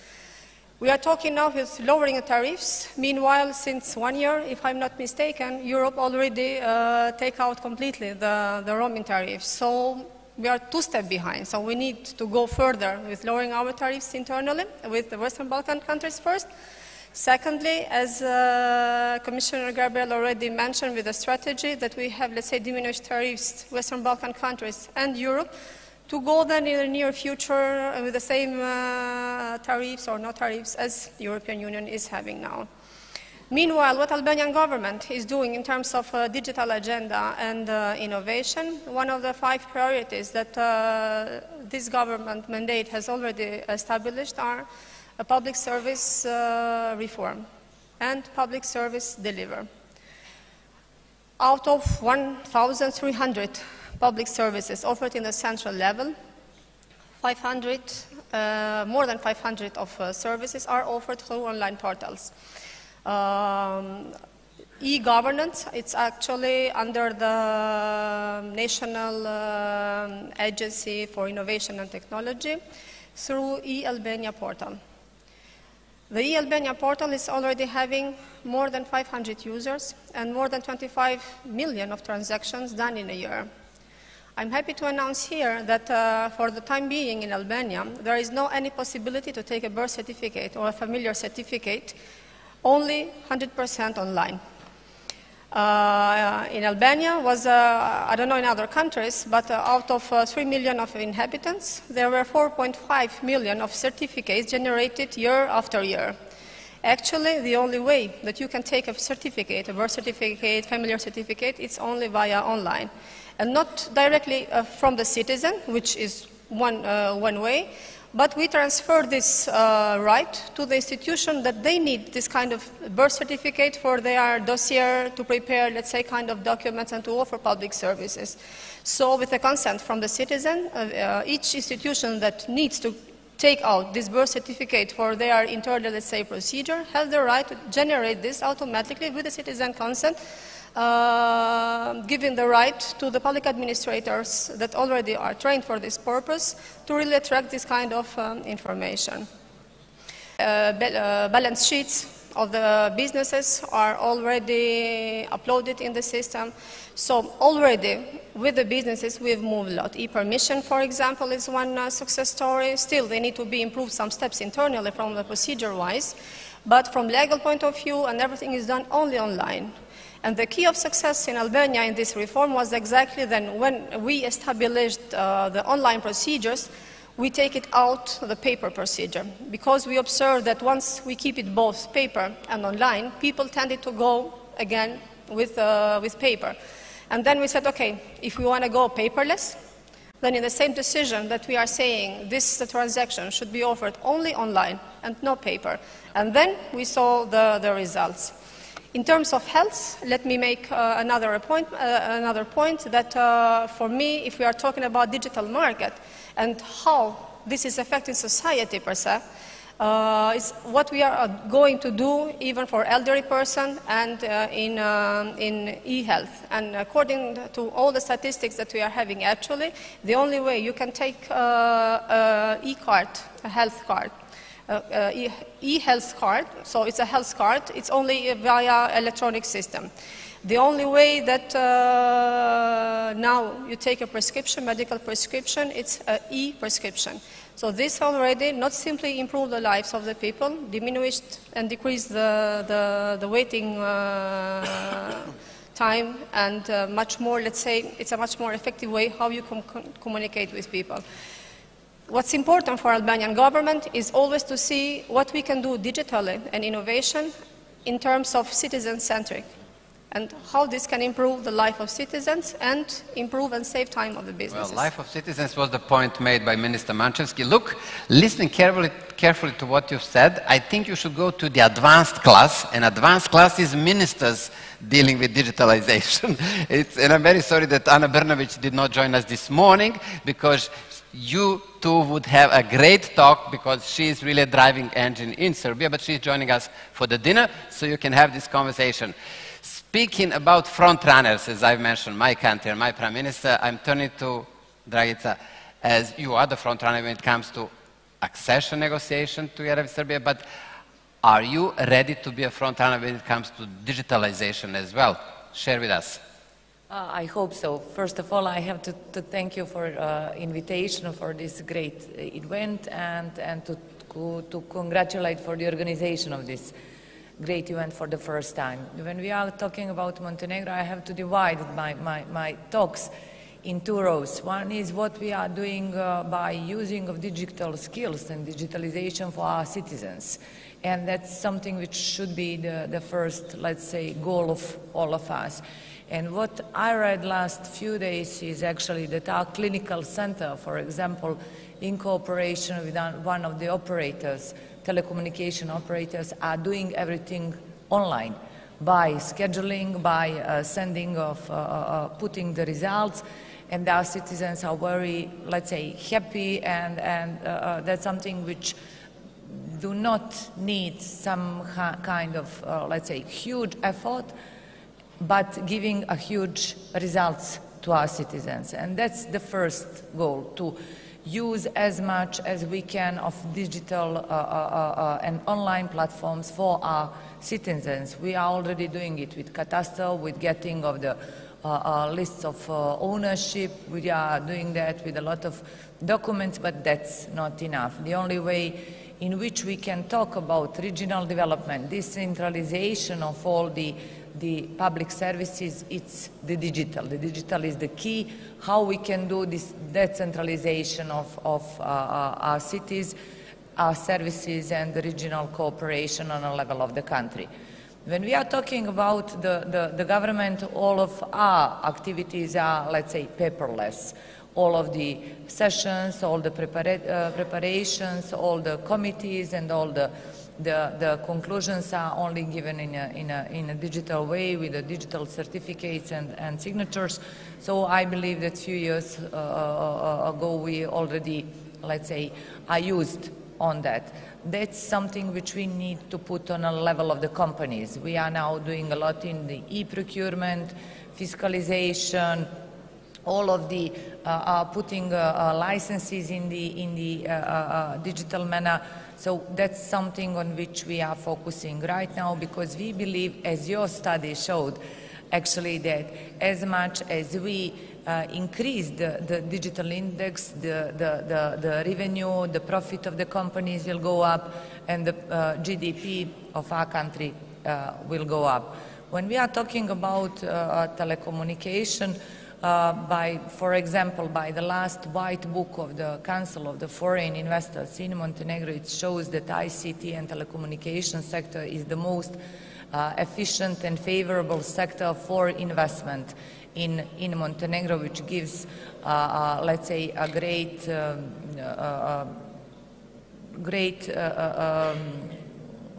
We are talking now with lowering tariffs. Meanwhile, since one year, if I'm not mistaken, Europe already uh, take out completely the, the roaming tariffs. So we are two steps behind. So we need to go further with lowering our tariffs internally with the Western Balkan countries first. Secondly, as uh, Commissioner Gabriel already mentioned with the strategy that we have, let's say, diminished tariffs, Western Balkan countries and Europe, to go then in the near future with the same uh, tariffs or no tariffs as the European Union is having now. Meanwhile, what Albanian government is doing in terms of uh, digital agenda and uh, innovation, one of the five priorities that uh, this government mandate has already established are public service uh, reform and public service deliver. Out of 1,300 public services offered in the central level, 500, uh, more than 500 of uh, services are offered through online portals. Um, E-governance, it's actually under the National uh, Agency for Innovation and Technology through e-Albania portal. The e-Albania portal is already having more than 500 users and more than 25 million of transactions done in a year. I'm happy to announce here that uh, for the time being in Albania, there is no any possibility to take a birth certificate or a familiar certificate only 100% online. Uh, in Albania was, uh, I don't know in other countries, but uh, out of uh, 3 million of inhabitants, there were 4.5 million of certificates generated year after year. Actually, the only way that you can take a certificate, a birth certificate, familiar certificate, it's only via online. And not directly uh, from the citizen, which is one, uh, one way, but we transfer this uh, right to the institution that they need this kind of birth certificate for their dossier to prepare, let's say, kind of documents and to offer public services. So with the consent from the citizen, uh, uh, each institution that needs to take out this birth certificate for their internal, let's say, procedure, have the right to generate this automatically with the citizen consent uh, giving the right to the public administrators that already are trained for this purpose to really attract this kind of um, information. Uh, uh, balance sheets of the businesses are already uploaded in the system. So already with the businesses we've moved a lot. E-permission, for example, is one uh, success story. Still, they need to be improved some steps internally from the procedure-wise. But from legal point of view, and everything is done only online. And the key of success in Albania in this reform was exactly then when we established uh, the online procedures, we take it out the paper procedure because we observe that once we keep it both paper and online, people tended to go again with, uh, with paper. And then we said, okay, if we want to go paperless, then in the same decision that we are saying this transaction should be offered only online and no paper. And then we saw the, the results. In terms of health, let me make uh, another, point, uh, another point that uh, for me, if we are talking about digital market and how this is affecting society per se, uh, is what we are going to do even for elderly person and uh, in, uh, in e-health. And according to all the statistics that we are having actually, the only way you can take uh, e-card, a health card, uh, e-health card, so it's a health card, it's only via electronic system. The only way that uh, now you take a prescription, medical prescription, it's an e-prescription. So this already not simply improved the lives of the people, diminished and decreased the, the, the waiting uh, <coughs> time and uh, much more, let's say, it's a much more effective way how you com communicate with people. What's important for Albanian government is always to see what we can do digitally and innovation in terms of citizen-centric and how this can improve the life of citizens and improve and save time of the businesses. Well, life of citizens was the point made by Minister Manchevski. Look, listening carefully, carefully to what you've said, I think you should go to the advanced class, and advanced class is ministers dealing with digitalization. <laughs> and I'm very sorry that Ana Brnabić did not join us this morning because you two would have a great talk because she is really a driving engine in Serbia, but she's joining us for the dinner, so you can have this conversation. Speaking about front runners, as I've mentioned, my country and my prime minister, I'm turning to Dragica as you are the front runner when it comes to accession negotiation together with Serbia, but are you ready to be a front runner when it comes to digitalization as well? Share with us. Uh, I hope so. First of all, I have to, to thank you for uh, invitation for this great event and, and to, to congratulate for the organization of this great event for the first time. When we are talking about Montenegro, I have to divide my, my, my talks in two rows. One is what we are doing uh, by using of digital skills and digitalization for our citizens. And that's something which should be the, the first, let's say, goal of all of us. And what I read last few days is actually that our clinical center, for example, in cooperation with one of the operators, telecommunication operators are doing everything online by scheduling, by uh, sending of, uh, uh, uh, putting the results, and our citizens are very, let's say, happy, and, and uh, uh, that's something which do not need some kind of, let's say, huge effort, but giving a huge results to our citizens. And that's the first goal, to use as much as we can of digital uh, uh, uh, uh, and online platforms for our citizens. We are already doing it with Cadastre, with getting of the uh, uh, lists of ownership. We are doing that with a lot of documents, but that's not enough. The only way in which we can talk about regional development, decentralization of all the the public services, it's the digital. The digital is the key. How we can do this decentralization of, of uh, uh, our cities, our services, and the regional cooperation on a level of the country. When we are talking about the, the, the government, all of our activities are, let's say, paperless. All of the sessions, all the prepara uh, preparations, all the committees, and all the the, the conclusions are only given in a, in, a, in a digital way with the digital certificates and, and signatures. So I believe that a few years uh, uh, uh, ago we already, let's say, are used on that. That's something which we need to put on a level of the companies. We are now doing a lot in the e-procurement, fiscalization, all of the uh, uh, putting uh, licenses in the, in the digital manner. So that's something on which we are focusing right now because we believe, as your study showed, actually that as much as we uh, increase the, the, digital index, the, the, the, the, revenue, the profit of the companies will go up and the uh, GDP of our country uh, will go up. When we are talking about telecommunication, uh, by, for example, by the last white book of the Council of the Foreign Investors in Montenegro, it shows that ICT and telecommunication sector is the most uh, efficient and favorable sector for investment in, in Montenegro, which gives, uh, uh let's say, a great, um, uh, uh, great um,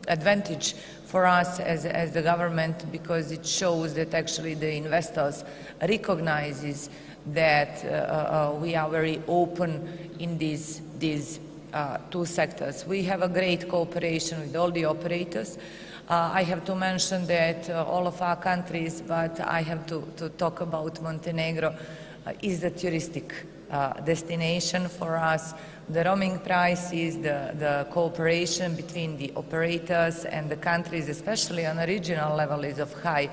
advantage for us as, as the government because it shows that actually the investors recognizes that uh, uh, we are very open in these, these uh, two sectors. We have a great cooperation with all the operators. Uh, I have to mention that uh, all of our countries, but I have to, to talk about Montenegro, uh, is a touristic destination for us. The roaming prices, the, the cooperation between the operators and the countries, especially on a regional level, is of high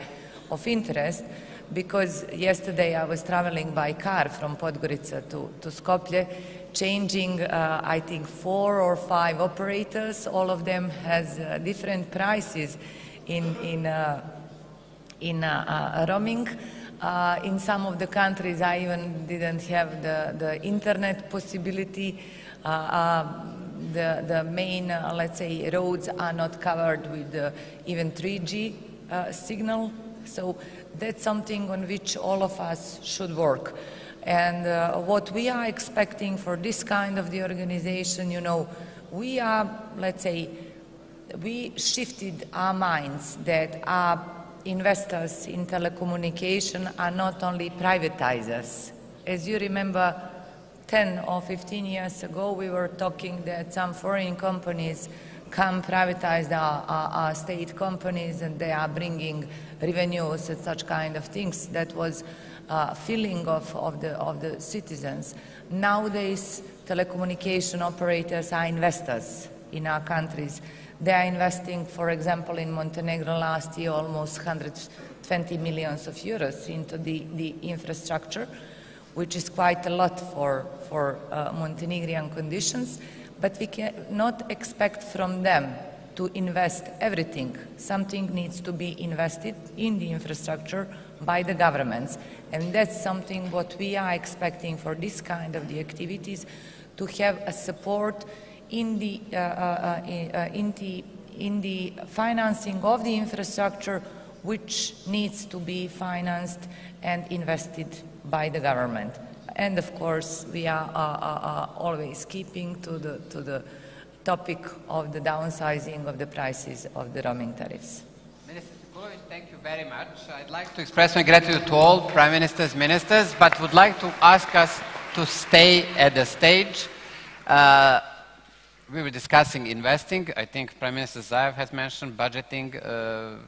of interest because yesterday I was traveling by car from Podgorica to, to Skopje, changing, uh, I think, four or five operators. All of them has uh, different prices in, in, uh, in uh, uh, roaming. Uh, in some of the countries, I even didn't have the, the internet possibility. Uh, uh, the, the main, uh, let's say, roads are not covered with even 3G signal. So that's something on which all of us should work. And uh, what we are expecting for this kind of the organization, you know, we are, let's say, we shifted our minds that our investors in telecommunication are not only privatizers. As you remember, 10 or 15 years ago, we were talking that some foreign companies come privatize our, our, our state companies and they are bringing revenues and such kind of things. That was uh, feeling of, of, the, of the citizens. Nowadays, telecommunication operators are investors in our countries. They are investing, for example, in Montenegro last year almost 120 millions of euros into the, the infrastructure, which is quite a lot for, for uh, Montenegrin conditions, but we cannot expect from them to invest everything. Something needs to be invested in the infrastructure by the governments. And that's something what we are expecting for this kind of the activities, to have a support in the, uh, uh, uh in the, in the financing of the infrastructure which needs to be financed and invested by the government. And of course, we are uh, uh, always keeping to the, to the topic of the downsizing of the prices of the roaming tariffs. Minister Sekulovic, thank you very much. I'd like to express my gratitude to all prime ministers, ministers, but would like to ask us to stay at the stage. Uh, we were discussing investing. I think Prime Minister Zaev has mentioned budgeting, uh,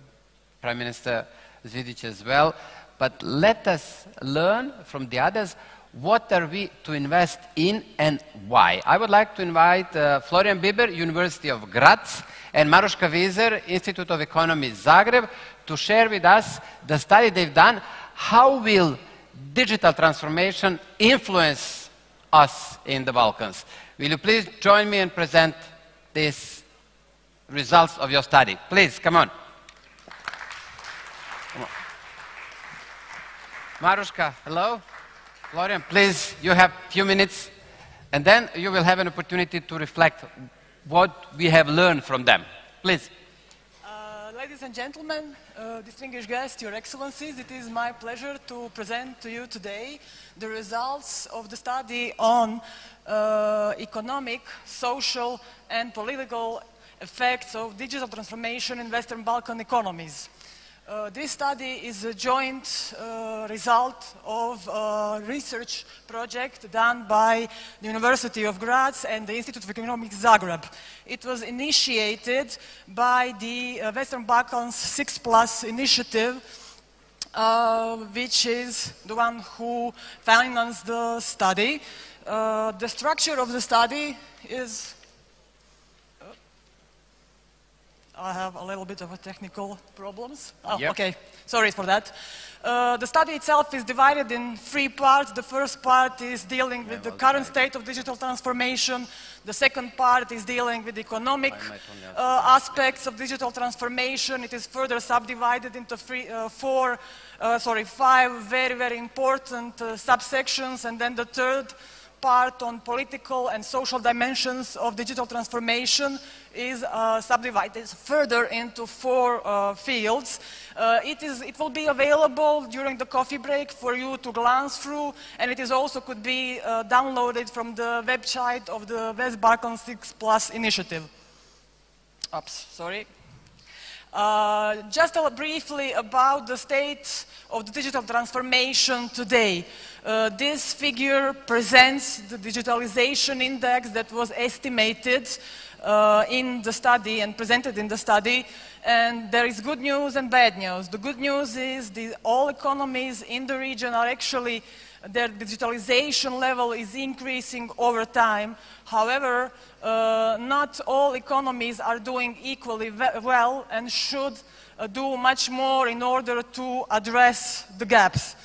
Prime Minister Zvizdić as well. But let us learn from the others what are we to invest in and why? I would like to invite uh, Florian Bieber, University of Graz, and Maruška Vizek, Institute of Economy, Zagreb, to share with us the study they've done. How will digital transformation influence us in the Balkans? Will you please join me and present these results of your study? Please, come on. Come on. Maruška, hello. Florian, please, you have a few minutes, and then you will have an opportunity to reflect what we have learned from them. Please. Ladies and gentlemen, uh, distinguished guests, your excellencies, it is my pleasure to present to you today the results of the study on uh, economic, social, and political effects of digital transformation in Western Balkan economies. Uh, this study is a joint uh, result of a research project done by the University of Graz and the Institute of Economics Zagreb. It was initiated by the uh, Western Balkans 6 Plus initiative, uh, which is the one who financed the study. Uh, the structure of the study is I have a little bit of a technical problems. Oh, Yep. okay. Sorry for that. Uh, the study itself is divided in three parts. The first part is dealing with the current state of digital transformation. The second part is dealing with economic I might only ask uh, aspects of digital transformation. It is further subdivided into three, uh, four, uh, sorry, five very, very important uh, subsections. And then the third part on political and social dimensions of digital transformation is uh, subdivided further into four uh, fields. Uh, it, is, it will be available during the coffee break for you to glance through, and it is also could be uh, downloaded from the website of the West Balkan 6 Plus initiative. Oops, sorry. Uh, just briefly about the state of the digital transformation today. Uh, this figure presents the digitalization index that was estimated uh, in the study and presented in the study. And there is good news and bad news. The good news is the all economies in the region are actually their digitalization level is increasing over time. However, uh, not all economies are doing equally well and should uh, do much more in order to address the gaps.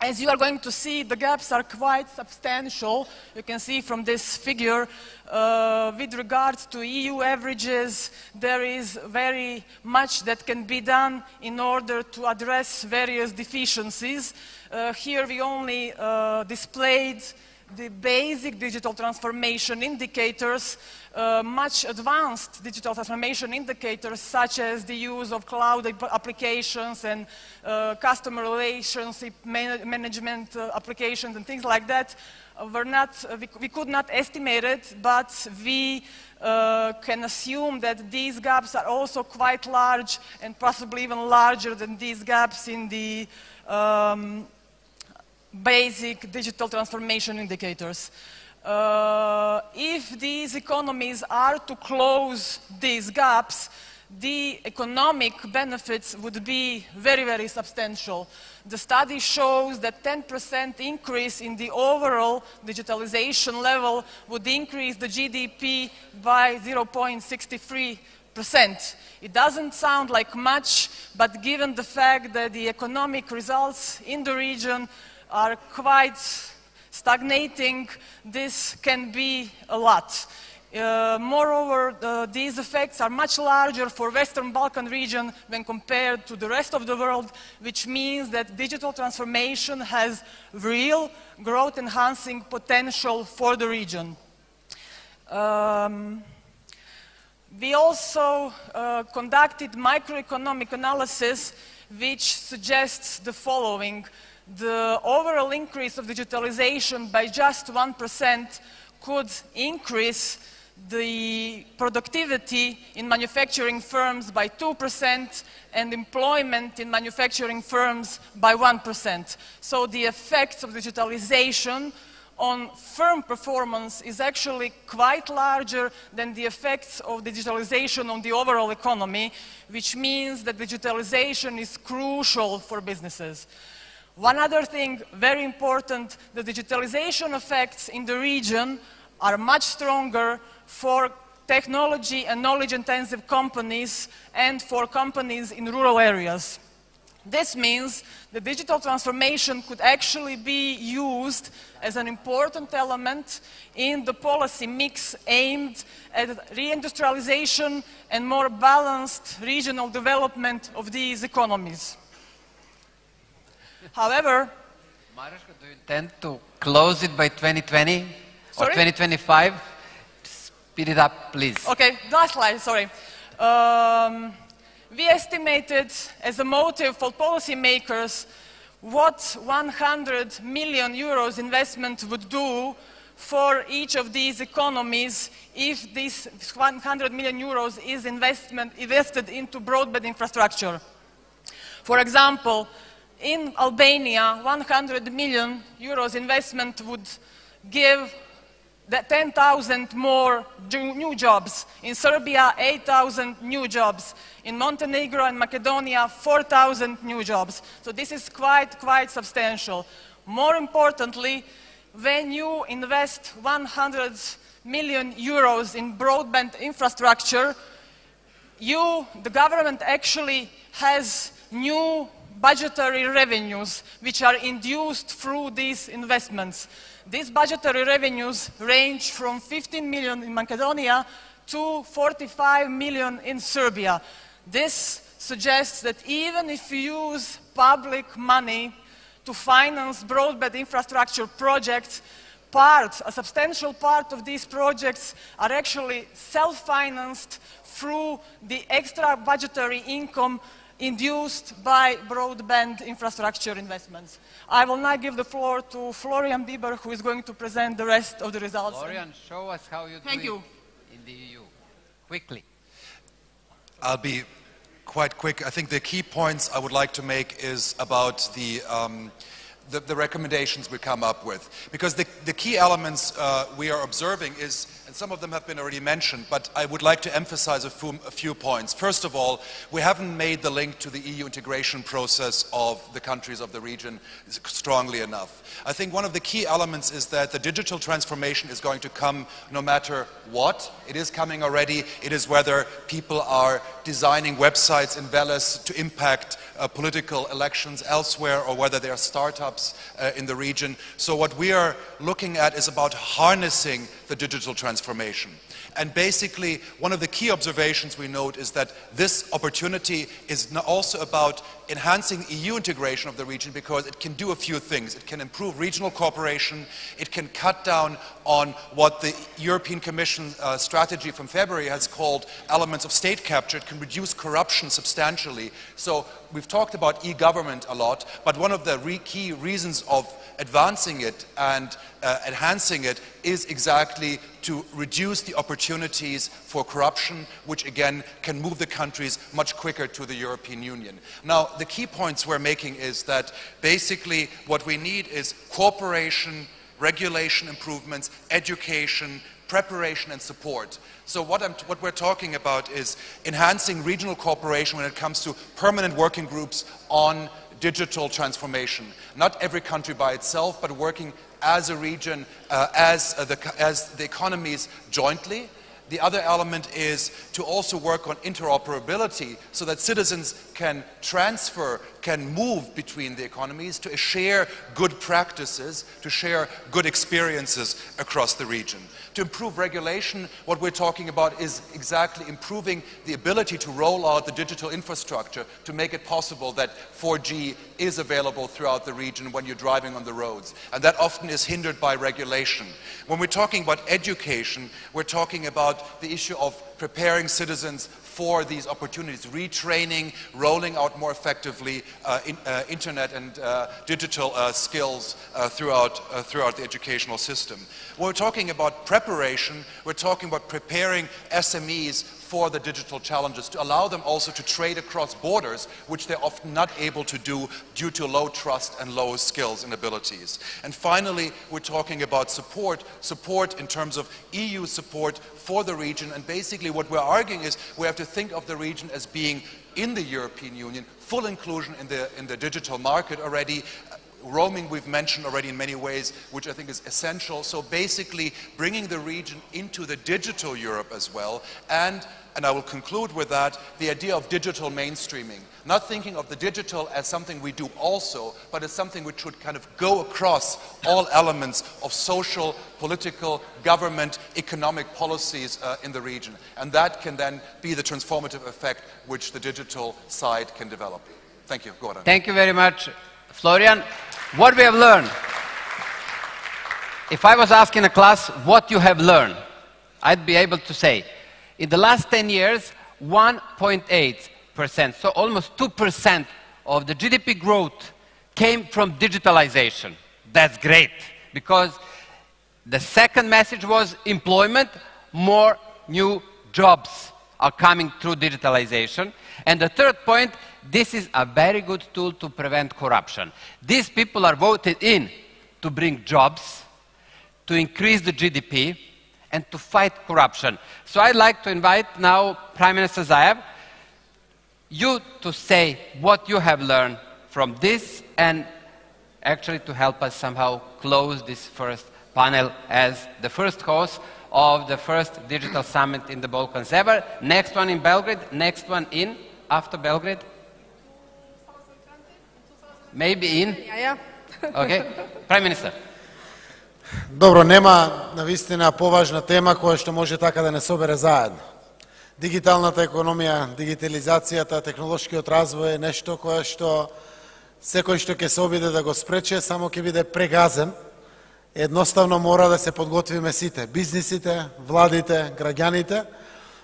As you are going to see, the gaps are quite substantial. You can see from this figure, uh, with regards to EU averages, there is very much that can be done in order to address various deficiencies. Uh, here we only uh, displayed the basic digital transformation indicators, much advanced digital transformation indicators such as the use of cloud applications and uh, customer relationship man- management uh, applications and things like that uh, were not, uh, we, we could not estimate it, but we uh, can assume that these gaps are also quite large and possibly even larger than these gaps in the um, basic digital transformation indicators. Uh, if these economies are to close these gaps, the economic benefits would be very, very substantial. The study shows that 10% increase in the overall digitalization level would increase the GDP by 0.63 percent. It doesn't sound like much, but given the fact that the economic results in the region are quite stagnating, this can be a lot. Uh, moreover, uh, these effects are much larger for Western Balkan region when compared to the rest of the world, which means that digital transformation has real growth enhancing potential for the region. Um, we also uh, conducted microeconomic analysis which suggests the following. The overall increase of digitalization by just 1% could increase the productivity in manufacturing firms by 2% and employment in manufacturing firms by 1%. So the effects of digitalization on firm performance is actually quite larger than the effects of digitalization on the overall economy, which means that digitalization is crucial for businesses. One other thing, very important, the digitalization effects in the region are much stronger for technology and knowledge intensive companies and for companies in rural areas. This means the digital transformation could actually be used as an important element in the policy mix aimed at reindustrialization and more balanced regional development of these economies. However, Mariska, do you intend to close it by 2020 or 2025? Speed it up, please. Okay, last slide, sorry. Um, we estimated as a motive for policymakers what 100 million euros investment would do for each of these economies if this 100 million euros is investment invested into broadband infrastructure. For example, in Albania, 100 million euros investment would give 10,000 more new jobs. In Serbia, 8,000 new jobs. In Montenegro and Macedonia, 4,000 new jobs. So this is quite, quite substantial. More importantly, when you invest 100 million euros in broadband infrastructure, you, the government, actually has new budgetary revenues which are induced through these investments. These budgetary revenues range from 15 million in Macedonia to 45 million in Serbia. This suggests that even if you use public money to finance broadband infrastructure projects, part, a substantial part of these projects are actually self-financed through the extra budgetary income induced by broadband infrastructure investments. I will now give the floor to Florian Bieber, who is going to present the rest of the results. Florian, show us how you Thank do you. it in the EU. Quickly. I'll be quite quick. I think the key points I would like to make is about the, um, the, the recommendations we come up with. Because the, the key elements uh, we are observing is, and some of them have been already mentioned, but I would like to emphasize a few, a few points. First of all, we haven't made the link to the EU integration process of the countries of the region strongly enough. I think one of the key elements is that the digital transformation is going to come no matter what. It is coming already. It is whether people are designing websites in Veles to impact uh, political elections elsewhere or whether they are startups uh, in the region. So what we are looking at is about harnessing the digital transformation. And basically, one of the key observations we note is that this opportunity is also about enhancing EU integration of the region because it can do a few things. It can improve regional cooperation, it can cut down on what the European Commission uh, strategy from February has called elements of state capture, it can reduce corruption substantially. So we've talked about e-government a lot, but one of the re- key reasons of advancing it and uh, enhancing it is exactly to reduce the opportunities for corruption, which again can move the countries much quicker to the European Union. Now, the key points we're making is that basically what we need is cooperation, regulation improvements, education, preparation and support. So what, what we're talking about is enhancing regional cooperation when it comes to permanent working groups on digital transformation. Not every country by itself, but working as a region, uh, as, uh, the, as the economies jointly. The other element is to also work on interoperability so that citizens can transfer, can move between the economies to share good practices, to share good experiences across the region. To improve regulation, what we're talking about is exactly improving the ability to roll out the digital infrastructure to make it possible that 4G is available throughout the region when you're driving on the roads. And that often is hindered by regulation. When we're talking about education, we're talking about the issue of preparing citizens for these opportunities, retraining, rolling out more effectively uh, in, uh, internet and uh, digital skills throughout, throughout the educational system. When we're talking about preparation, we're talking about preparing SMEs for the digital challenges, to allow them also to trade across borders, which they're often not able to do due to low trust and low skills and abilities. And finally, we're talking about support, support in terms of EU support for the region. And basically, what we're arguing is we have to think of the region as being in the European Union, full inclusion in the, in the digital market already, roaming we've mentioned already in many ways, which I think is essential. So basically bringing the region into the digital Europe as well. And, and I will conclude with that, the idea of digital mainstreaming. Not thinking of the digital as something we do also, but as something which should kind of go across all elements of social, political, government, economic policies uh, in the region. And that can then be the transformative effect which the digital side can develop. Thank you. Goran. Thank you very much, Florian. What we have learned. If I was asking a class what you have learned, I'd be able to say, in the last 10 years, 1.8%, so almost 2% of the GDP growth came from digitalization. That's great, because the second message was employment, more new jobs are coming through digitalization. And the third point, this is a very good tool to prevent corruption. These people are voted in to bring jobs, to increase the GDP, and to fight corruption. So I'd like to invite now Prime Minister Zaev, you to say what you have learned from this and actually to help us somehow close this first panel as the first host of the first digital summit in the Balkans ever. Next one in Belgrade, next one in, after Belgrade? Maybe in? Yeah, <laughs> yeah. Okay. Prime Minister. Добро, нема навистина поважна тема која што може така да не собере заедно. Дигиталната економија, дигитализацијата, технолошкиот развој е нешто кое што секој што ќе се обиде да го спрече, само ќе биде прегазен. Едноставно мора да се подготвиме сите, бизнисите, владите, граѓаните,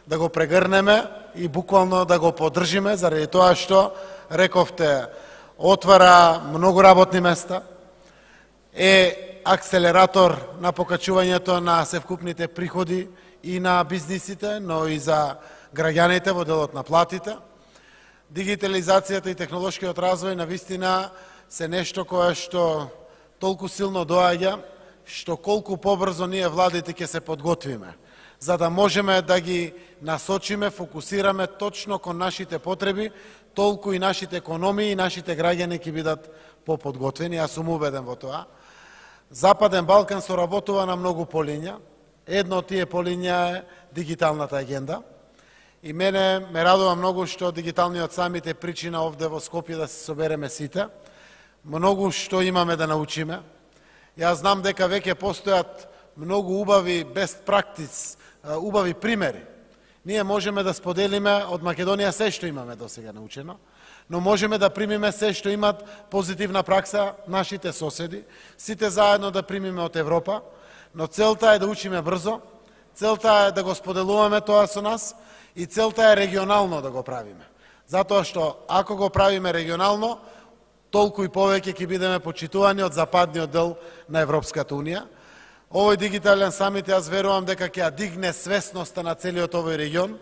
да го прегрнеме и буквално да го поддржиме, заради тоа што, рековте, отвара многу работни места, е акселератор на покачувањето на севкупните приходи и на бизнисите, но и за граѓаните во делот на платите. Дигитализацијата и технолошкиот развој на вистина се нешто кое што толку силно доаѓа, што колку побрзо ние владите ќе се подготвиме, за да можеме да ги насочиме, фокусираме точно кон нашите потреби, толку и нашите економии и нашите граѓани ќе бидат поподготвени, јас сум убеден во тоа. Западен Балкан соработува на многу полиња. Едно од тие полиња е дигиталната агенда. И мене ме радува многу што дигиталниот самит е причина овде во Скопје да се собереме сите. Многу што имаме да научиме. Јас знам дека веќе постојат многу убави best practice, убави примери. Ние можеме да споделиме од Македонија се што имаме до сега научено но можеме да примиме се што имат позитивна пракса нашите соседи, сите заедно да примиме од Европа, но целта е да учиме брзо, целта е да го споделуваме тоа со нас и целта е регионално да го правиме. Затоа што ако го правиме регионално, толку и повеќе ќе бидеме почитувани од западниот дел на Европската Унија. Овој дигитален самит јас верувам дека ќе ја дигне свесноста на целиот овој регион.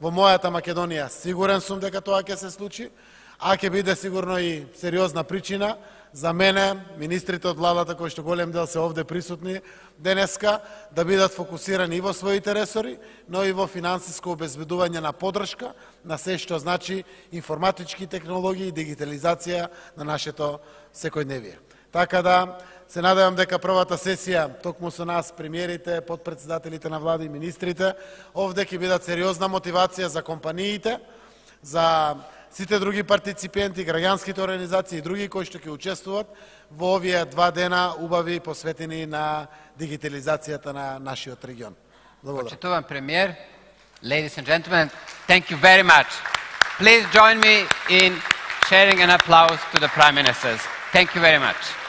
Во мојата Македонија сигурен сум дека тоа ќе се случи а ќе биде сигурно и сериозна причина за мене, министрите од владата кои што голем дел се овде присутни денеска, да бидат фокусирани и во своите ресори, но и во финансиско обезбедување на подршка, на се што значи информатички технологии и дигитализација на нашето секојдневие. Така да, се надевам дека првата сесија, токму со нас, премиерите, подпредседателите на влади и министрите, овде ќе бидат сериозна мотивација за компаниите, за сите други партиципенти, граѓанските организации и други кои што ќе учествуват во овие два дена убави посветени на дигитализацијата на нашиот регион. Благодарам. Почитуван премиер, ladies and gentlemen, thank you very much. Please join me in sharing an applause to the prime ministers. Thank you very much.